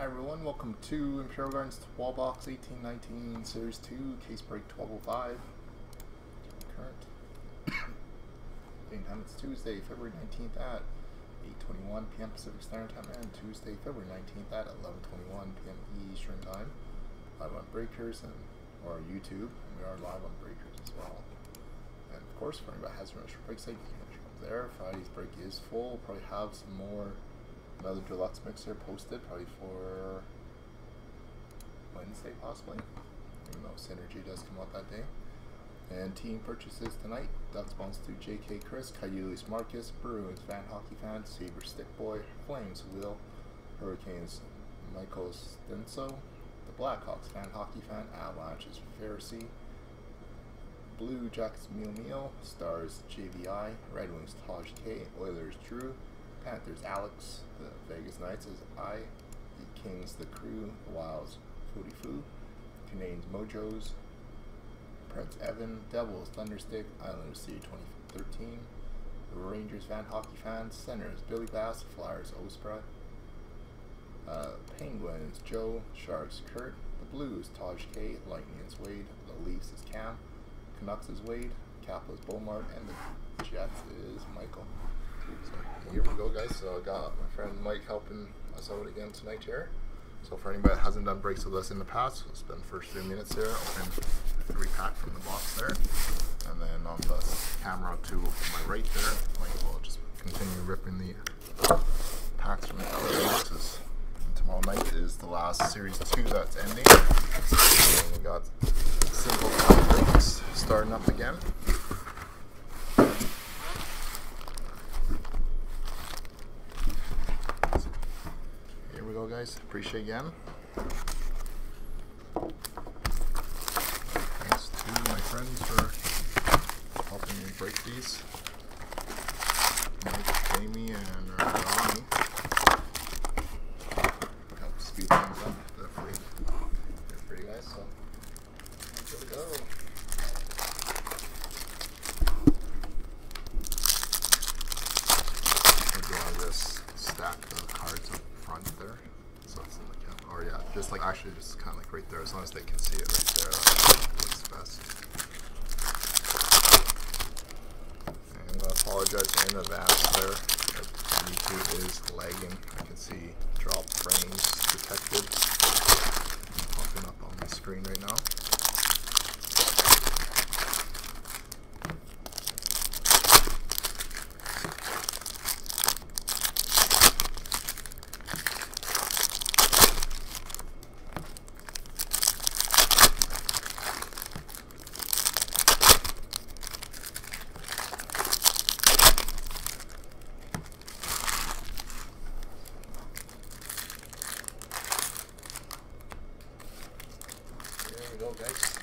Hi everyone, welcome to Imperial Gardens Wall Box 1819 Series 2 Case Break 1205. Current. Game time it's Tuesday, February 19th at 8.21 p.m. Pacific Standard Time and Tuesday, February 19th at 11.21 p.m. Eastern Time. Live on Breakers and or YouTube, and we are live on Breakers as well. And of course, for anybody has rush for break site, you can come there. Friday's break is full. Probably have some more another deluxe mixer posted probably for Wednesday possibly. Even though Synergy does come out that day. And team purchases tonight Ducks bounce to JK Chris, Coyotes Marcus, Bruins Van Hockey Fan, Saber Stick Boy, Flames Will, Hurricanes Michael Stenso, the Blackhawks Fan Hockey Fan, Avalanches Pharisee, Blue Jackets Meal Meal, Stars JVI, Red Wings Taj K, Oilers Drew, Panthers Alex, the Vegas Knights is I, the Kings the Crew, the Wilds Footy Foo, Canadians Mojos, Preds Evan, Devils Thunderstick, Islanders C 2013, Rangers Fan Hockey Fans, Centers Billy Bass, Flyers Ospra, uh, Penguins Joe, Sharks Kurt, the Blues Taj K, Lightning is Wade, the Leafs is Cam, Canucks is Wade, Capitals Beaumont, and the Jets is Michael. So here we go, guys. So I got my friend Mike helping us out again tonight here. So for anybody that hasn't done breaks with us in the past, we'll spend the first few minutes here, open three pack from the box there, and then on the camera to my right there, Mike will just continue ripping the packs from the other boxes. And tomorrow night is the last series two that's ending. And we got simple breaks starting up again. Go, guys. Appreciate again. Thanks to my friends for helping me break these. Mike, Jamie, and uh, Ronnie. Help speed things up. Definitely. They're pretty guys. So, here we go. this stack of cards up front there. So it's in the cap. Or yeah, just like actually just kind of like right there. As they can see it right there, looks best. And I apologize in advance there. YouTube is lagging. I can see drop frames detected popping up on the screen right now. go, guys.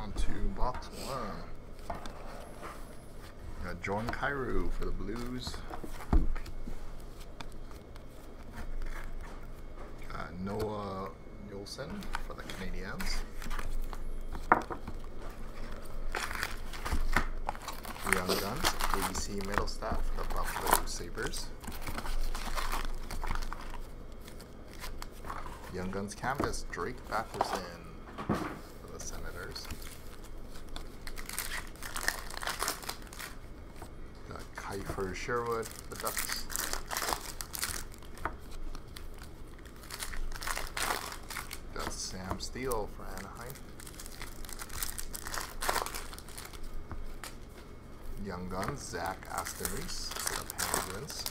On to box one. Got Jordan Kyrou Blues. Got uh, Noah Juulsen for the Canadiens. Young Guns, ABC Mittelstadt for the Buffalo Sabres. Young Guns Canvas, Drake Batherson for the Senators. Got Kiefer Sherwood the Ducks. Got Sam Steele for Anaheim. Young Guns, Zach Aston Reese for the Penguins.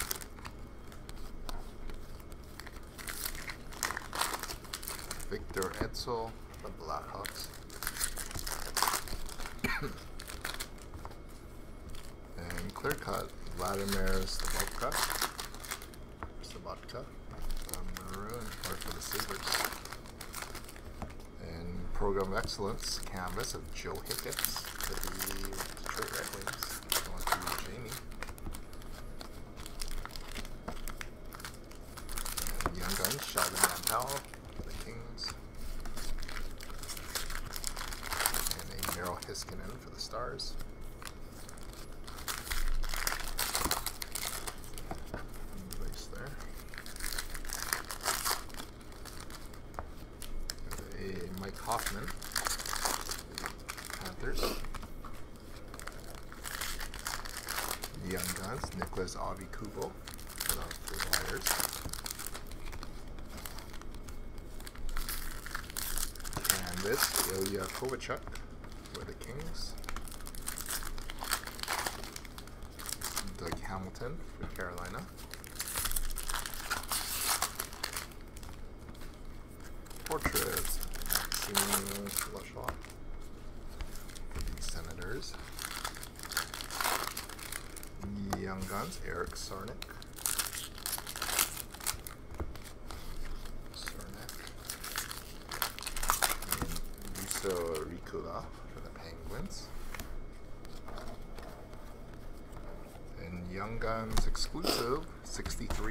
Victor Ejdsell, the Blackhawks. and clear cut, Vladimir Slobodka. Slobodka. Maroon or for the Sabres. And Program of Excellence canvas of Joe Hicketts for the Detroit Red Wings. Going to Jamie. And Young Guns, Sheldon Mantel. Daryl Heiskanen for the Stars. Place there. Hoffman, Panthers. Young Guns, Nicholas Aubé-Kubel for the Flyers. Kovalchuk for the Kings. Doug Hamilton for Carolina. Portraits, Lachaud for the Senators. Young Guns, Eric. Sarnik. And Juuso Riikola for the Penguins. And Young Guns exclusive,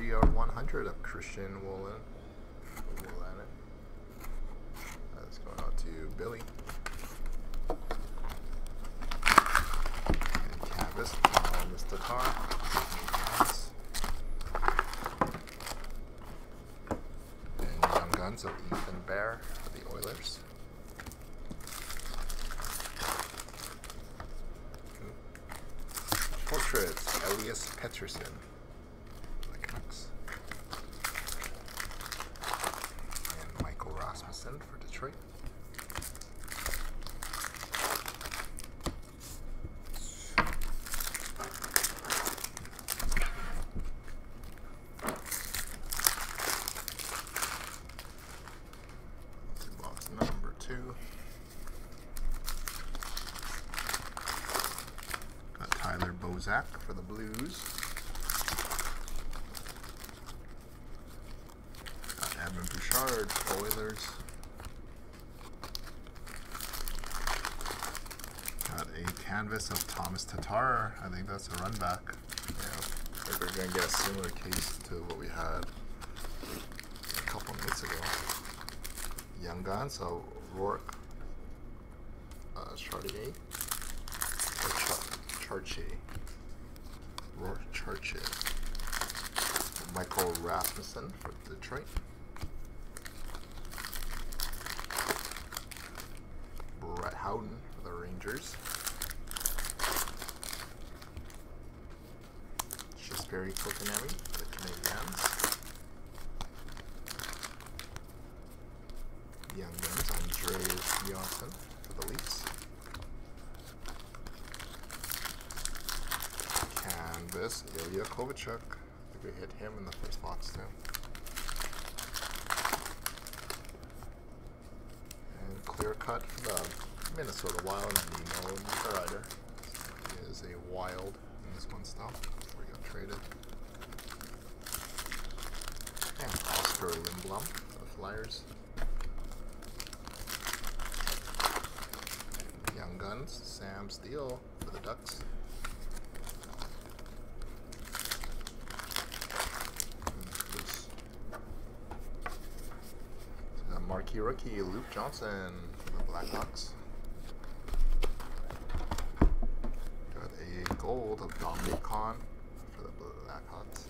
63 or 100 of Christian Woolen. Wolanin. That's going out to Billy. And Canvas, Thomas Tatar. And Young Guns of Ethan Bear for the Oilers. Portraits, Elias Pettersson. The Canucks. And Michael Rasmussen for Detroit. Box number two. Got Tyler Bozak for the Blues. Got Edmund Bouchard, Oilers. Got a canvas of Thomas Tatar. I think that's a run back. Yeah, I we're gonna get a similar case to what we had a couple minutes ago. Young Guns, so Rourke, uh, Chartier, or Char- Rourke Michael Rasmussen for Detroit, Brett Howden for the Rangers, Shisbury Kotkaniemi for the Canadiens. Young Guns, Andreas Johnson for the Leafs. Canvas, Ilya Kovalchuk. I think we hit him in the first box too. And clear cut for the Minnesota Wild, Nino Niederreiter. He is a wild in this one still before he got traded. And Oscar Lindblom for the Flyers. Young Guns, Sam Steele for the Ducks. And this- uh, rookie Luke Johnson for the Blackhawks. Got a gold of Dominic Kahn for the Blackhawks.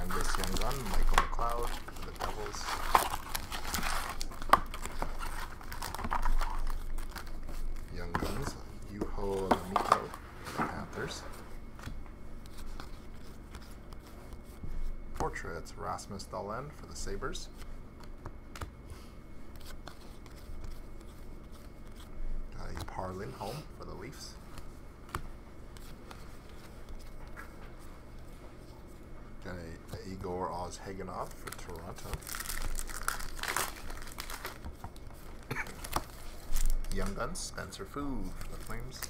And this young gun, Michael McLeod for the Devils. Young Guns, Juho Lammikko for the Panthers. Rasmus Dahlin for the. Got a Parlin home for the Leafs. Got a, a Igor Ozhiganov for Toronto. Young Guns, Spencer Foo for the Flames.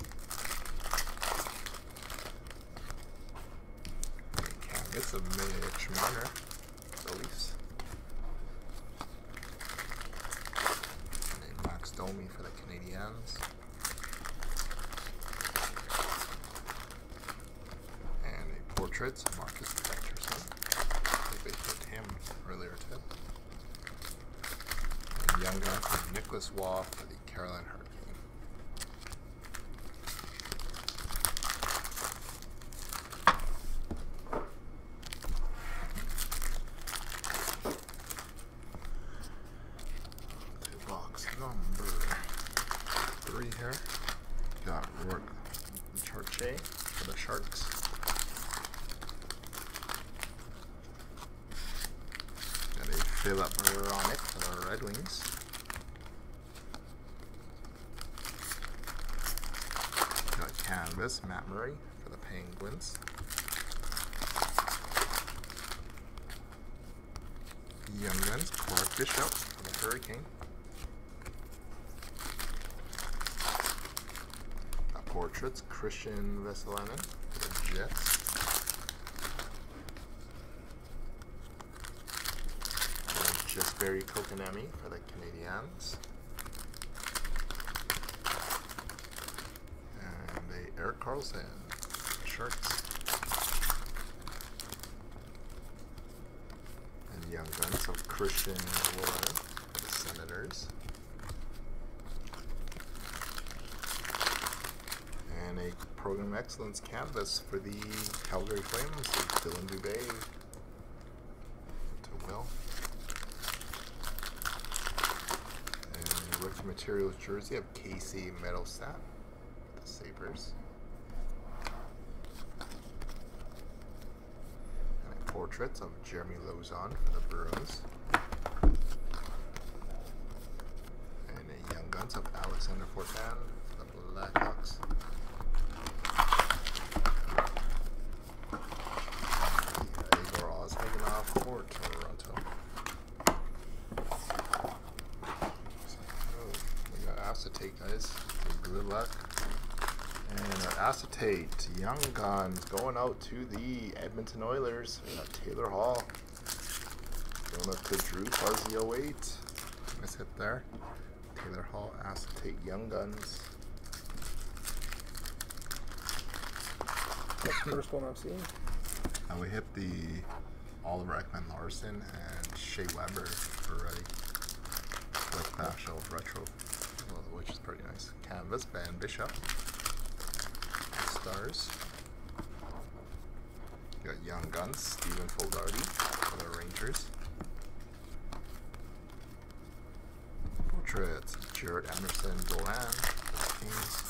It's a Mitch for the Leafs. And a Max Domi for And a portrait of Marcus Pettersson. I think they hit him earlier too. And Young Guns of Nicholas Waugh for the Carolina Hurricane. for the Sharks. Got a Philip Hronek for the Red Wings. Got canvas Matt Murray for the Penguins. Young Guns Clark Bishop the Hurricane. Uh, portraits Christian Vesalainen for the Jets. Jesperi Kotkaniemi for the Canadiens. And a Erik Karlsson, Sharks. And Young Guns of Christian for the Senators. and a program excellence canvas for the Calgary Flames Dylan Dubé to Will. And rookie materials jersey of Casey Mittelstadt, the Sabres. And portraits of Jeremy Lauzon for the Bruins. And a Young Guns of Alexander Fortin for the Blackhawks. for Toronto. Oh, we got acetate, guys. Good luck. And acetate, Young Guns, going out to the Edmonton Oilers. We got Taylor Hall. Going up to Drew Fuzzy 08. Nice hit there. Taylor Hall, acetate, Young Guns. That's the first one I've seen. And we hit the Oliver Ekman Larsson and Shea Weber for a like special retro, which is pretty nice. Canvas, Ben Bishop. Stars. You got Young Guns, Stephen Fogarty for the Rangers. Portraits, Jared Anderson Dolan for the Kings.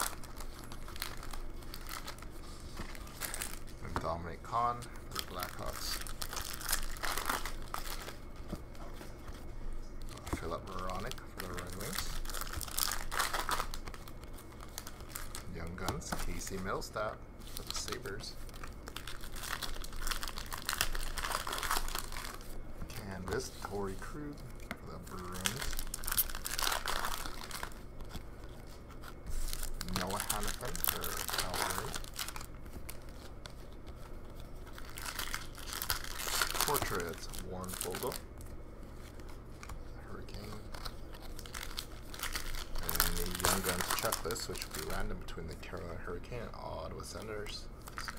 And Dominic Kahn for the Blackhawks. Uh, Philip Hronek for the Red Wings. Guns, Casey Mittelstadt for the Sabres. Canvas, Torey Krug for the Bruins. Noah Hanifin for Calgary. Portraits, Warren Foegele. Young Guns checklist, which will be random between the Carolina Hurricane and Ottawa Senators.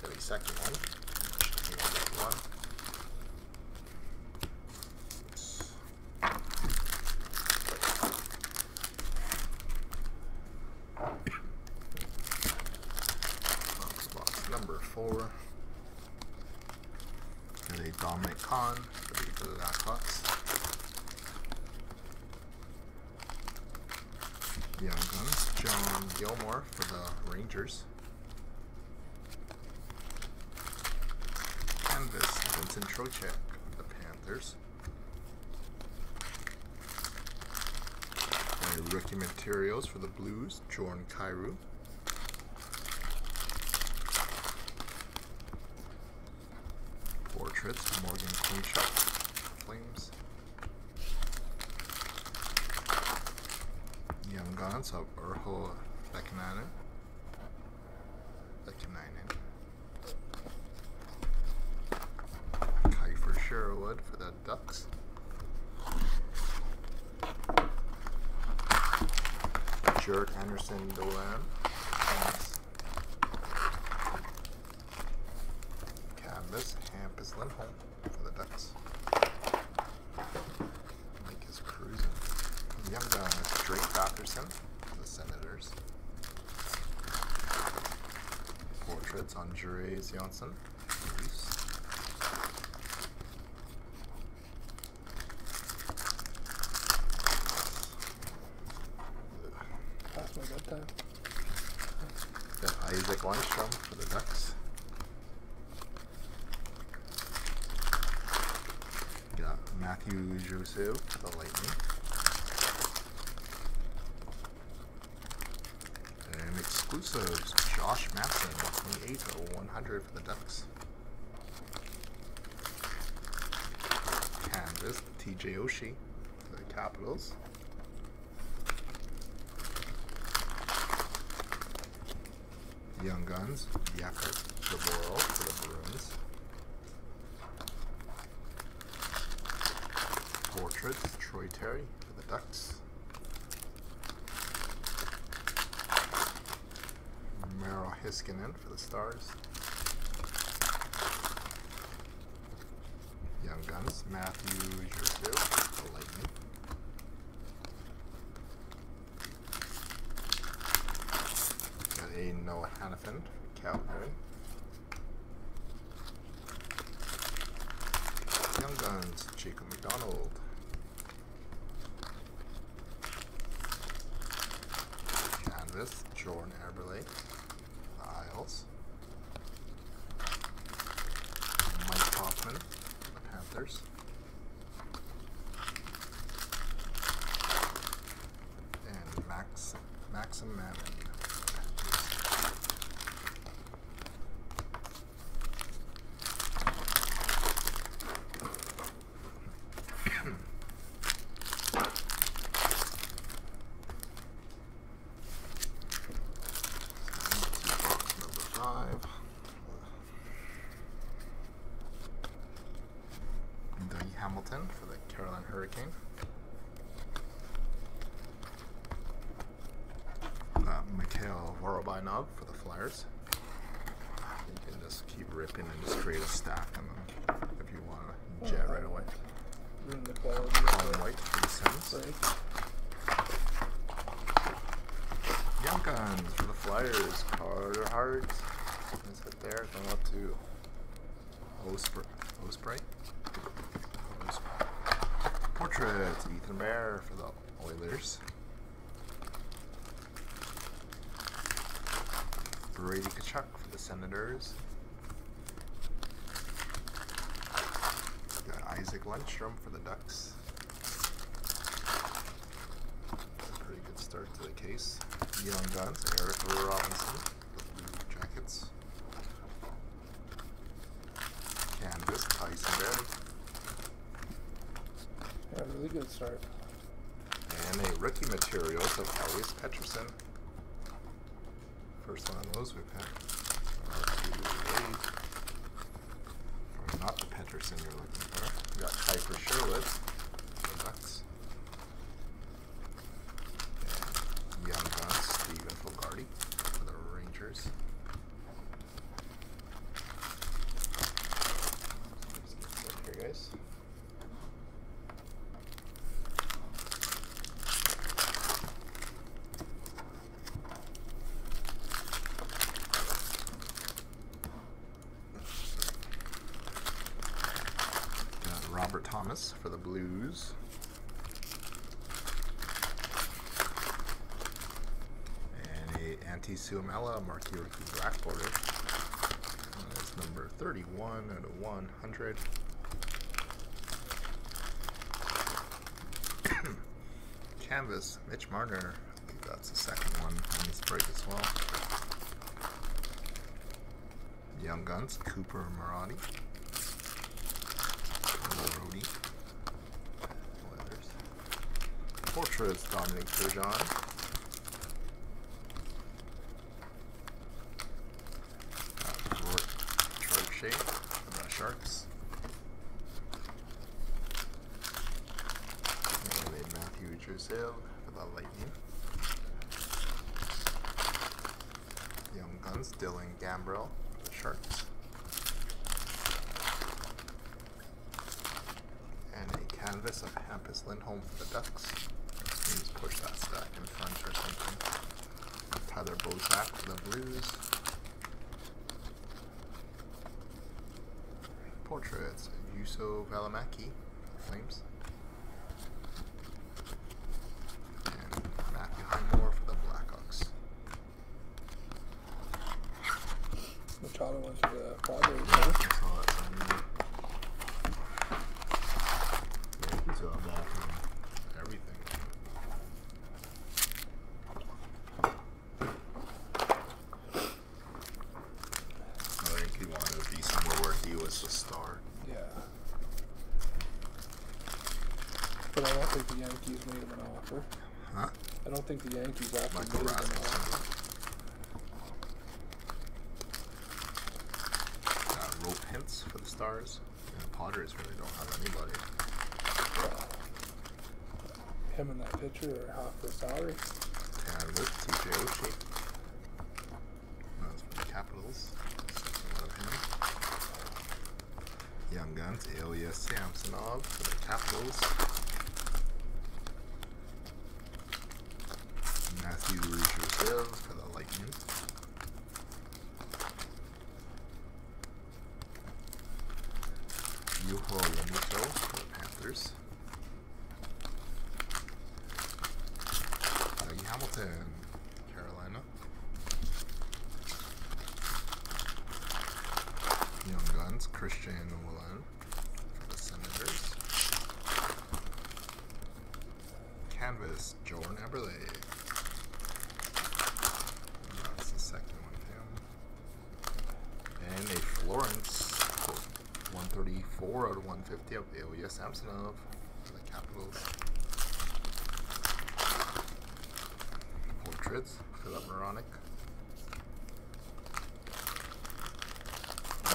Is the second one. one. Box, number four. And a Dominic Kahn for the Blackhawks. Young Guns, John Gilmour for the Rangers. Canvas, Vincent Trocheck for the Panthers. And rookie materials for the Blues, Jordan Kyrou. Portraits, Morgan Klimchuk, Flames. Young Guns of Urho Lekinainen. Lekinainen. Kiefer Sherwood for the Ducks. Jaret Anderson Dolan. That's my. Got Isaac Lindstrom for the Ducks. Got Matthew Joseph for the Lightning. Exclusives, Josh Manson, 28 of 100 for the Ducks. Canvas, TJ Oshie for the Capitals. Young Guns, Yakut Gaboral for the Bruins. Portraits, Troy Terry for the Ducks. Miro Heiskanen for the Stars. Young Guns, Matthew for the Lightning. Got a Noah Hanifin for Calgary. Young Guns, Jacob McDonald. Canvas, Jordan Eberle. Isles. Mike Hoffman, the Panthers. And Max Maxim Mammon. Box number five. Dougie Hamilton for the Carolina Hurricane. Uh, Mikhail Vorobinov You can just keep ripping and just create a stack on them if you want to jet right away. Ruin the quality Colin White for the Sens. the break. Young Guns for the Flyers. Carter Hart is it there? Going up to Osprey. Osprey. Portraits. Ethan Bear for the Oilers. Brady Tkachuk for the Senators. Got Isaac Lundstrom for the Ducks. A Pretty good start to the case. Young Guns, Eric Robinson, the Blue Jackets. Canvas, Tyson Barrie. Yeah, really good start. And a rookie materials of Elias Pettersson. First one of those we've had. Uh, R2A. Not the Pettersson you're looking for. We got Kiefer Sherwood. The Ducks. And Young Guns, Stephen Fogarty for the Rangers. Let's get started here, guys. Got Robert Thomas for the Blues. And a Antti Suomela Marky Ricky Black Border. And That's number 31 out of 100. Canvas, Mitch Marner. I think that's the second one on this break as well. Young Guns, Cooper Marody. Rody. Oilers. Portraits, Dominic Turgeon. The Sharks. And Matthew the Lightning. Young Guns, Dylan Gambrell the Sharks. And a canvas of Hampus Lindholm for the Ducks. Just push that stack in front or something. Tyler Bozak for the Blues. Portraits, Juuso Valimaki Flames. And Matthew Highmore for the Blackhawks. Machado went to the Padres. huh? I saw that sign. he wanted to be somewhere where he was the star. Yeah. But I don't think the Yankees made him an offer. Huh? I don't think the Yankees actually Michael made him an Uh, Roope Hintz for the Stars. And the Padres really don't have anybody. Him and that pitcher are half the salary. And with TJ Oshie. That's for the Capitals. Second one of him. Young Guns, Ilya Samsonov for the Capitals. Matthew Joseph for the Lightning. Yuho Yamamoto for the Panthers. Dougie Hamilton, Carolina. Young Guns, Christian Nolan for the Senators. Canvas, Jordan Eberle. That's the second one of Florence, 134 out of 150 of Ilya Samsonov for the Capitals. Portraits, Philip Moronic.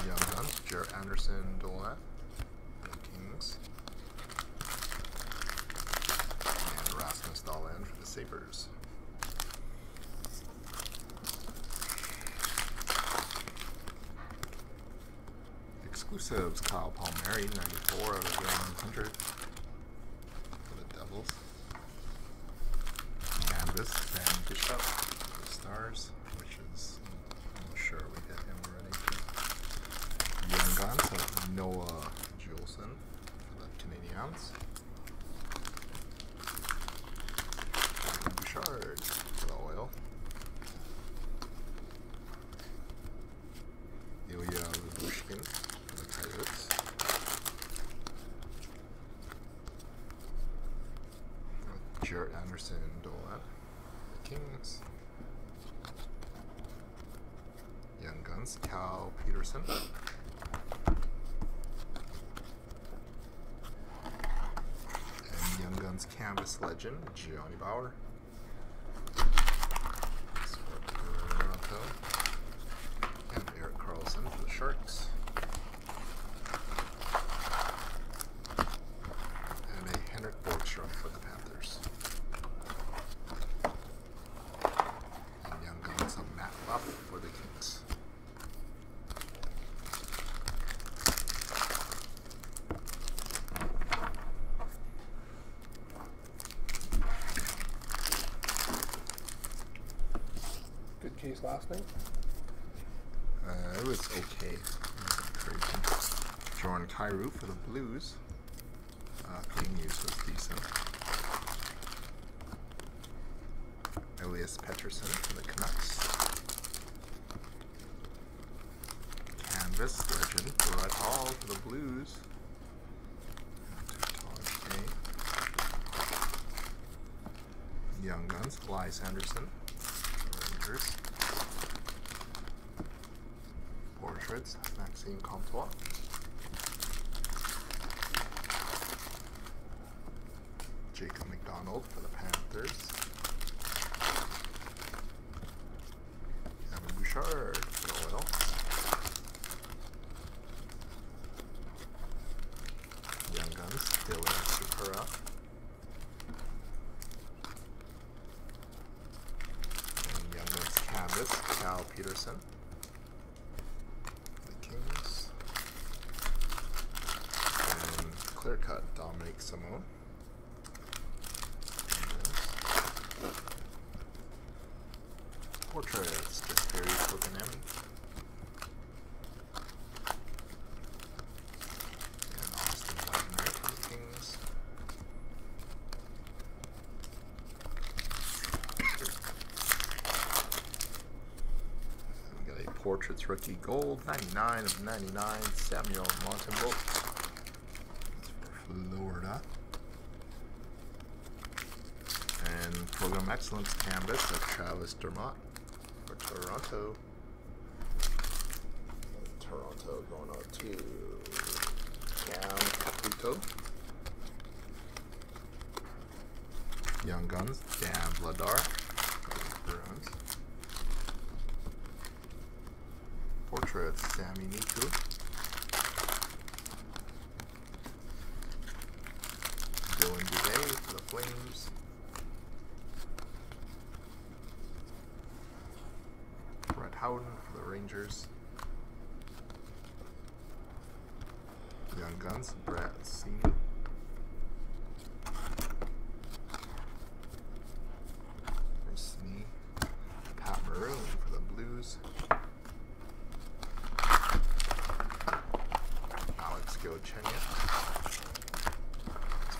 Young Guns, Jarrett Anderson Dolan, the Kings. And Rasmus Dahlin for the Sabres. Exclusives, Kyle Palmieri, 94 out of 100 for the Devils. Canvas, Ben Bishop. The Stars, which is, I'm sure we get him already. Young Guns of Noah Juulsen for the Canadians. And Bouchard for the Oil. Ilya Lyubushkin for the Pirates. Dolan, the Kings. Young Guns, Cal Peterson. And Young Guns Canvas Legend, Johnny Bower. That's for Toronto. And Eric Karlsson for the Sharks. And a Henrik Borgstrom for the Panthers. And Young Guns of Matt Buff for the Kings. Last night. Uh, it was okay. Jordan Kyrou for the Blues. Uh, clean use was decent. Elias Pettersson for the Canucks. Canvas legend Brett Hull for the Blues. Young Guns, Elias Anderson Rangers. Maxime Comtois. Jacob McDonald for the Panthers. Kevin Bouchard for the Oil. Young Guns, Dylan Supera. And Young Guns Canvas, Cal Peterson. The Kings. And clear cut Dominic Simone. Portraits, just Barry Kotkaniemi. And Austin White Knight for the Kings. We got a Portraits rookie gold, 99 of 99, Samuel Montembeault. And Program Excellence Canvas at Travis Dermott for Toronto. Toronto going out to Cam Caputo. Young Guns, Dan Vladar, Bruins. Portrait, Sammy Niku. Howden for the Rangers. Young Guns, Brad Senior. For Snee. Pat Maroon for the Blues. Alex Galchenyuk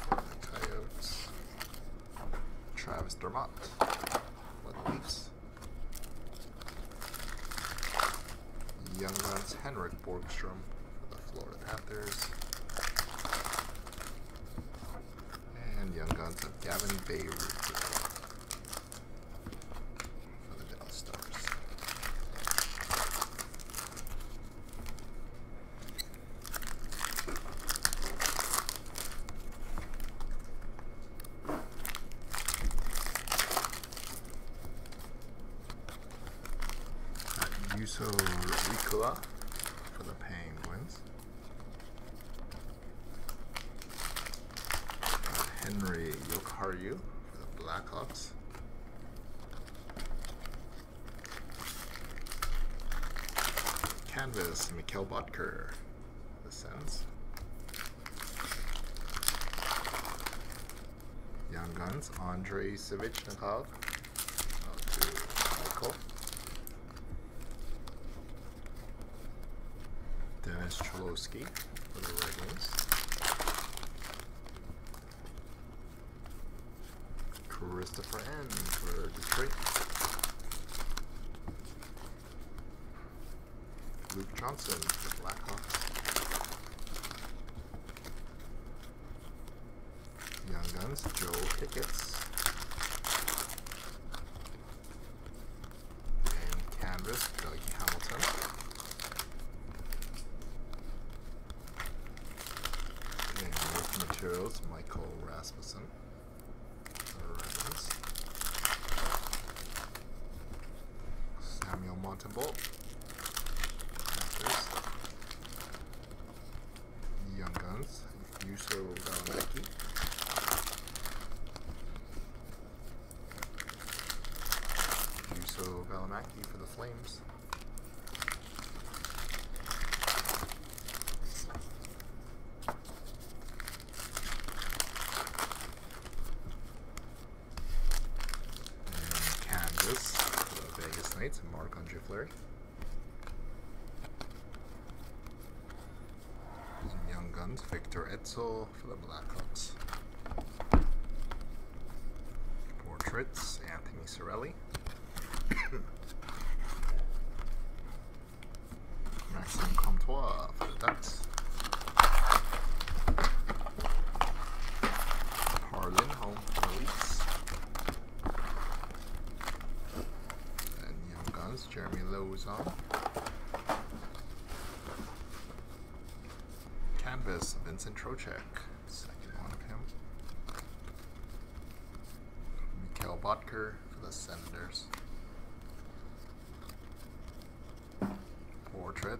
for the Coyotes. Travis Dermott for the Leafs. Young Guns Henrik Borgstrom for the Florida Panthers. And Young Guns of Gavin Bayreuther for the Dallas Stars. Juuso Riikola for the Penguins. Uh, Henry Yokaru for the Blackhawks. Canvas, Mikhail Boedker, This sounds. Young Guns, Andrei Svechnikov. Michael. Dennis Cholowski for the Red Wings. Christopher N for Detroit. Luke Johnson the Blackhawks. Young Guns, Joe Hicketts. And Canvas, Doug Hamilton. And Work Materials, Michael Rasmussen. for the Ravens. Samuel Montembeault. Panthers. Young Guns, Juuso Valimaki. Juuso Valimaki for the Flames. And Kansas for the Vegas Knights, Mark Andre Fleury. Young Guns, Victor Ejdsell for the Blackhawks. Portraits, Anthony Sorelli. The Ducks. Harlan home the And Young Guns, Jeremy Lauzon. Canvas, Vincent Trocheck. Second one of him. Mikhail Boedker for the Senators.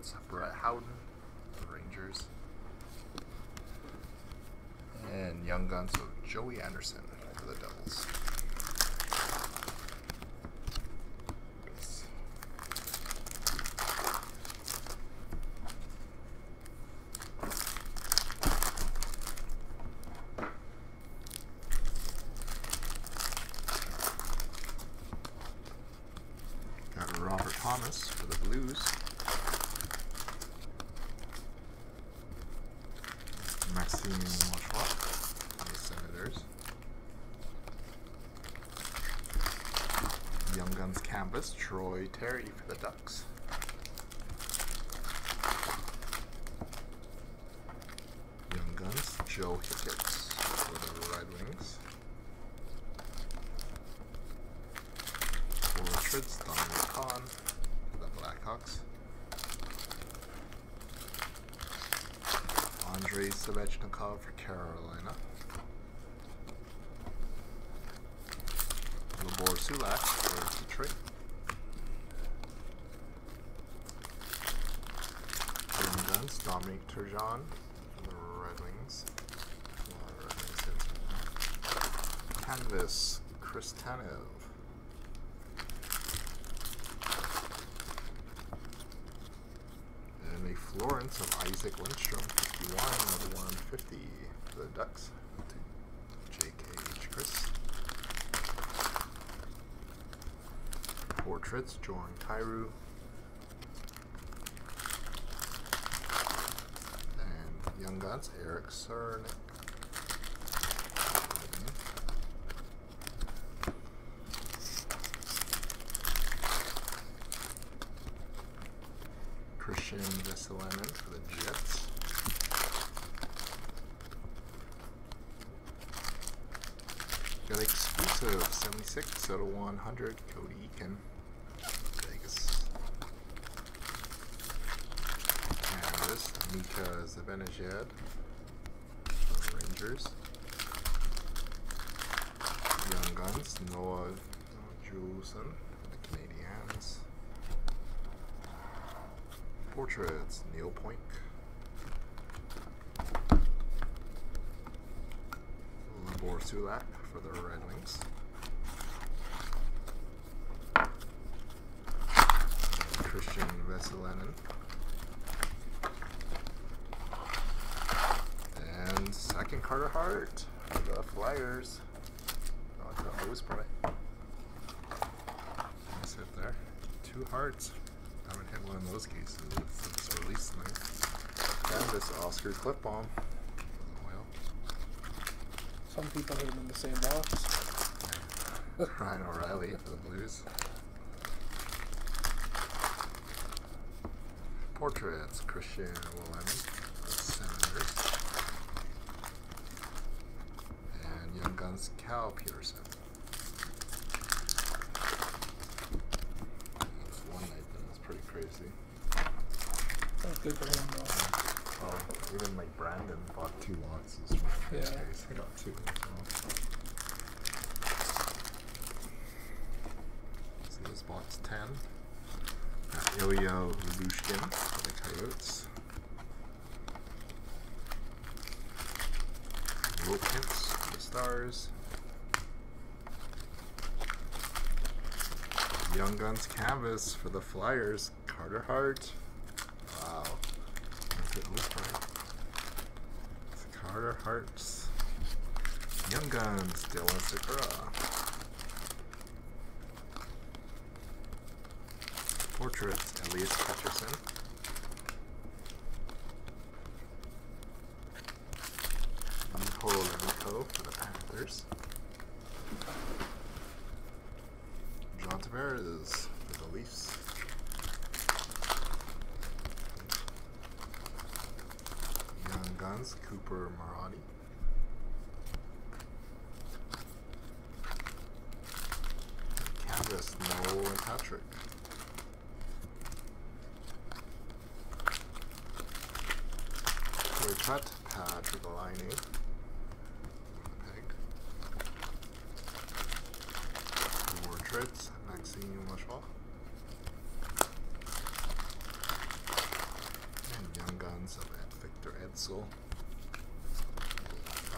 Portraits, Brett Howden, the Rangers. And Young Guns of Joey Anderson for the Devils. Got Robert Thomas for the Blues. Maxime Mochois for the Senators. Young Guns Canvas, Troy Terry for the Ducks. Young Guns, Joe Hicketts for the Red Wings. Portraits, Dominik Kahun for the Blackhawks. Andrei Svechnikov for Carolina. Libor Sulak for Detroit. Guns, Dominic Turgeon for the Red Wings. Red Wings. Canvas, Chris Tanev. And a Florence of Isaac Lindstrom, 51 out of 150 for the Ducks. JKH Chris. Portraits, Jordan Kyrou. And Young Guns, Erik Cernak. Kristian Vesalainen for the Jets. Got exclusive 76 out of 100 Cody Eakin. Vegas. For the Rangers. Young Guns Noah Juulsen for the Canadiens. Portraits, Neal Pionk. Libor Sulak for the Red Wings. Kristian Vesalainen. Carter Hart for the Flyers. Oh, it was probably. Nice hit there. Two hearts. I haven't hit one of those cases since release tonight. And this Oscar clip bomb. Well, Some people hit them in the same box. Ryan O'Reilly for the Blues. Portraits, Christian Willem for the Senators. Young Cal Petersen. That's one night, that's pretty crazy. That's good for him though. Oh, even like Brandon bought two lots this. Yeah. case. I got two as well. So this box 10. Got Ilya Lubushkin for the Coyotes. Wilkins Stars. Young Guns Canvas for the Flyers. Carter Hart. Wow. This one. It's Carter Hart's Young Guns, Dylan Sikura. Portraits, Elias Pettersson. Nico Lemico for the Panthers. John Tavares for the Leafs. Young Guns, Cooper Marody. Canvas, Patrick. Clear cut, Patrik Laine. Peg. Portraits, Maxime Lajoie. And Young Guns of Victor Ejdsell.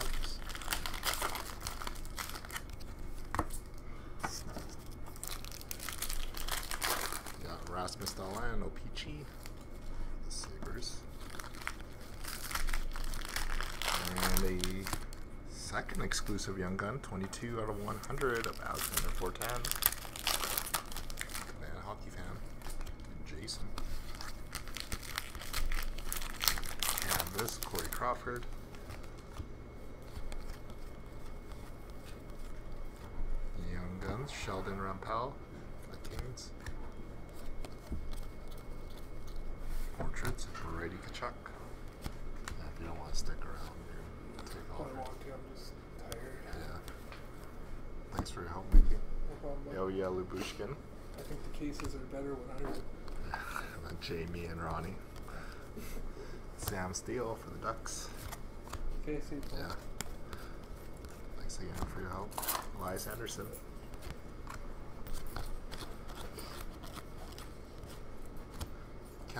Oops. Got Rasmus Dahlin, O-Pee-Chee, the Sabres. And a second exclusive Young Gun, 22 out of 100 of Alexandre Fortin. Man, hockey fan. And Jason. Canvas, Corey Crawford. Young Guns, Sheldon Rempal for the Kings. Portraits, Brady Tkachuk. If you don't want to stick around, you take I off. want to. I'm just tired. Yeah. Thanks for your help, Mickey. No problem. Yo, yeah, Lubushkin. I think the cases are better 100. and then Jamie and Ronnie. Sam Steel for the Ducks. Okay, see. Yeah. Thanks again for your help. Elias Anderson.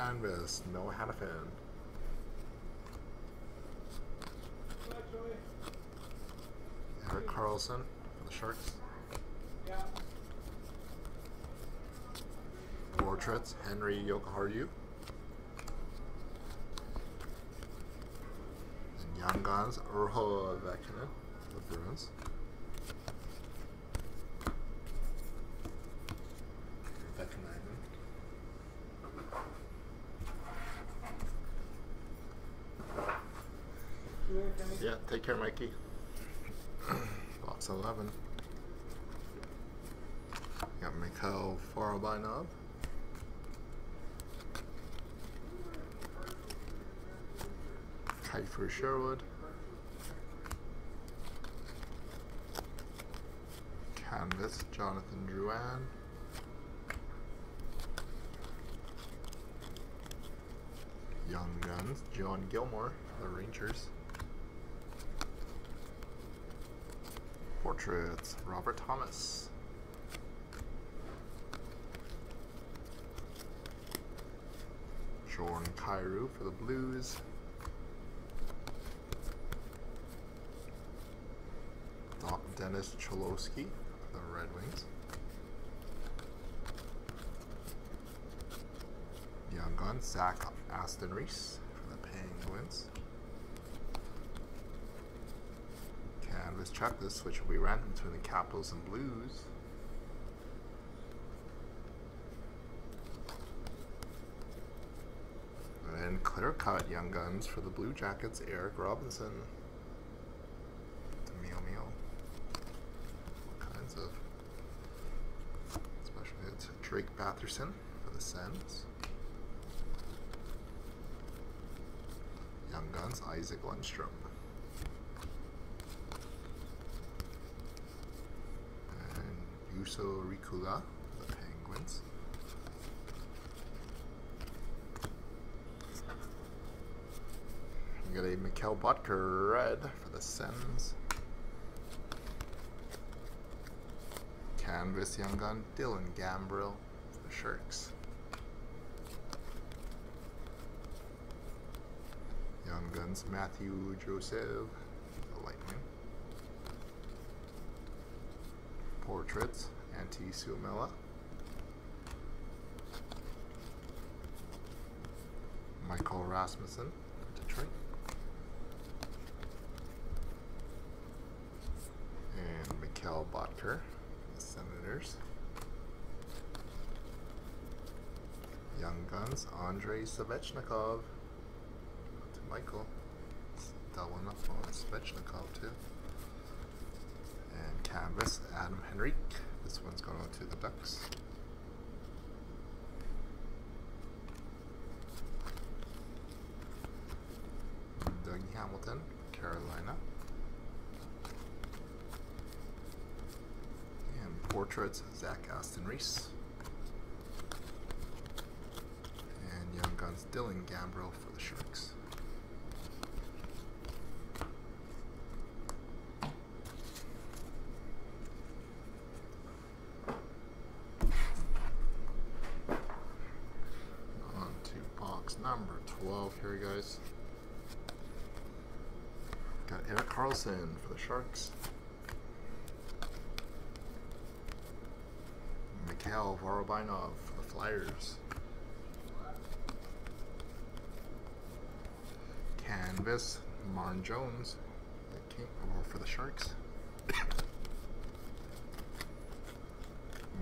Canvas, Noah Hanifin. Erik Karlsson for the Sharks. Portraits, Henri Jokiharju. And Young Guns, Urho Vekinen the Bruins. Vekinen. Yeah, take care, Mikey. Box 11. Got Mikhail Farabainov. Kiefer Sherwood. Canvas, Jonathan Drouin. Young Guns, John Gilmour, the Rangers. Portraits, Robert Thomas. Jordan Kyrou for the Blues. Dennis Cholowski for the Red Wings. Young Gun, Zach Aston Reese for the Penguins. This switch will be random between the Capitals and Blues. And clear cut Young Guns for the Blue Jackets, Eric Robinson. Meal meal. All kinds of special hits. Drake Batherson for the Sens. Young Guns, Isaac Lundstrom. Yuso the Penguins. We got a Mikkel Boedker red for the Sens. Canvas Young Gun, Dylan Gambrell for the Sharks. Young Guns, Matthew Joseph, the Lightning. Portraits, Antti Suomela. Michael Rasmussen, Detroit. And Mikkel Boedker, the Senators. Young Guns, Andrei Svechnikov to Michael. Doubling up on Svechnikov too. And Canvas, Adam Henrique. This one's going to the Ducks. Dougie Hamilton, Carolina. And portraits, Zach Aston Reese. And Young Guns, Dylan Gambrell for the Sharks. On to box number 12 here, guys. Erik Karlsson for the Sharks. Mikhail Vorobinov for the Flyers. Canvas, Marn Jones for the Sharks.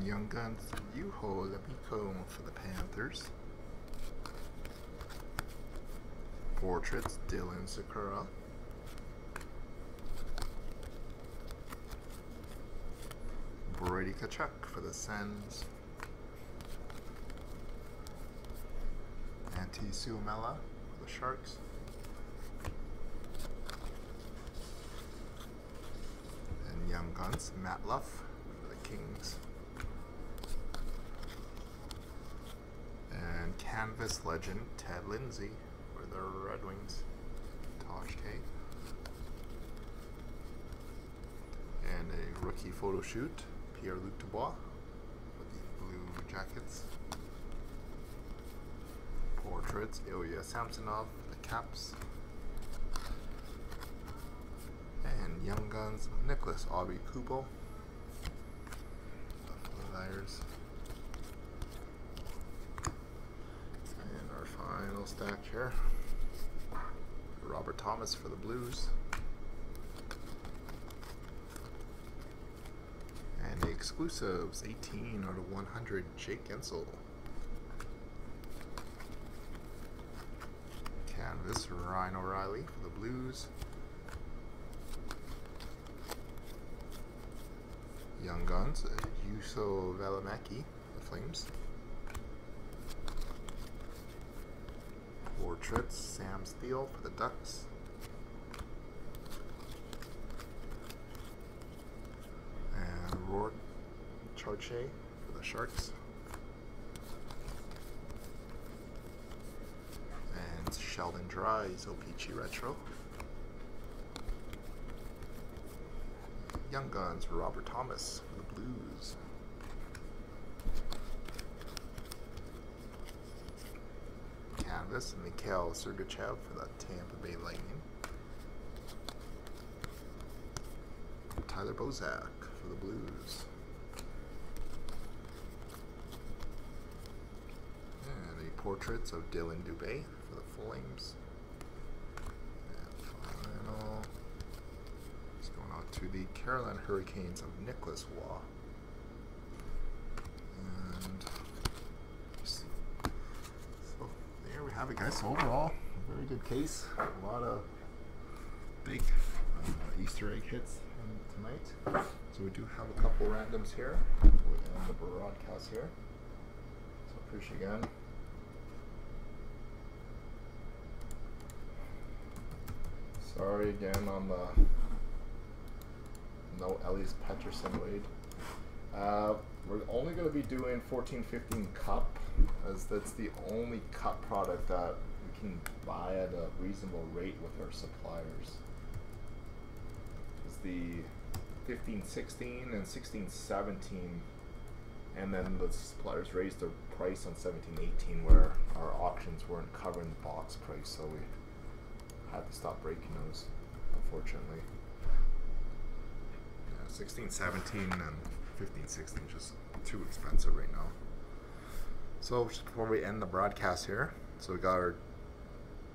Young Guns, Juho Lammikko for the Panthers. Portraits, Dylan Sikura. Brady Tkachuk for the Sens. Antti Suomela for the Sharks. And Young Guns, Matt Luff for the Kings. And Canvas Legend, Ted Lindsay for the Red Wings. Tosh K. And a rookie photo shoot, Pierre Luc Dubois with the blue jackets. Portraits, Ilya Samsonov, the caps. And Young Guns, Nicholas Aubie Kubel. Buffalo Liars. And our final stack here. Robert Thomas for the Blues. And the exclusives 18 out of 100 Jake Guentzel. Canvas Ryan O'Reilly for the Blues. Young Guns, Juuso Valimaki, the Flames. Portraits, Sam Steel for the Ducks. And Rourke Charche for the Sharks. And Sheldon Dry, Zopichi Retro. Young Guns, for Robert Thomas for the Blues. Canvas, and Mikhail Sergachev for the Tampa Bay Lightning. Tyler Bozak for the Blues. And the portraits of Dylan Dubé for the Flames. And final. It's going out to the Carolina Hurricanes of Nicholas Waugh. And so there we have it, guys. So overall, very good case. A lot of big uh, Easter egg hits tonight. So we do have a couple randoms here We within the broadcast here. So appreciate again. Sorry again on the no Elias Pettersson Wade. Uh, we're only going to be doing 14-15 cup as that's the only cup product that we can buy at a reasonable rate with our suppliers. Is the 15-16 and 16-17 and then the suppliers raised their price on 17-18 where our auctions weren't covering the box price so we had to stop breaking those unfortunately. 16, 17, and 15, 16 just too expensive right now. So before we end the broadcast here, so we got our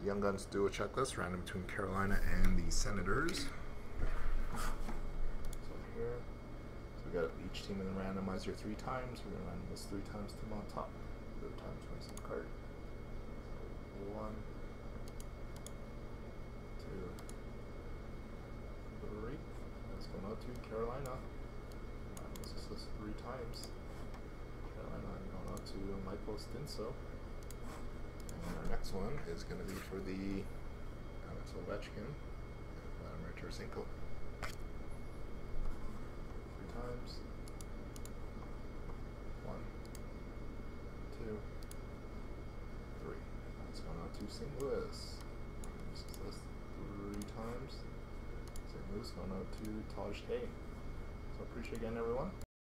Young Guns duo checklist, random between Carolina and the Senators. So here, so we got each team in the randomizer three times. We're gonna randomize three times team on top. Third time, 20 some card. So one, two, three. That's going out to Carolina. This is this three times. Carolina going out to Michael Stinso. And our next one is going to be for the Alex Ovechkin, Vladimir Tarasenko. Three times. One, two, three. That's going out to St. Louis. This is this three times. St. Louis going out to Taj Hay. So appreciate again everyone.